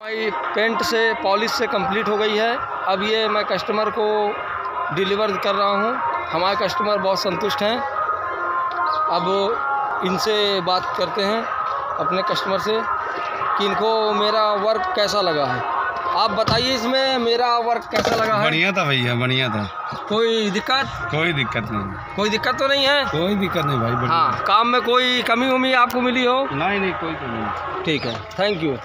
हमारी पेंट से पॉलिश से कंप्लीट हो गई है। अब ये मैं कस्टमर को डिलीवर कर रहा हूँ। हमारे कस्टमर बहुत संतुष्ट हैं। अब इनसे बात करते हैं अपने कस्टमर से कि इनको मेरा वर्क कैसा लगा है। आप बताइए इसमें मेरा वर्क कैसा लगा है। बढ़िया था भैया बढ़िया था। कोई दिक्कत? कोई दिक्कत नहीं। कोई दिक्कत तो नहीं है? कोई दिक्कत नहीं भाई हाँ काम में कोई कमी उमी आपको मिली हो? नहीं नहीं कोई कमी नहीं। ठीक है थैंक यू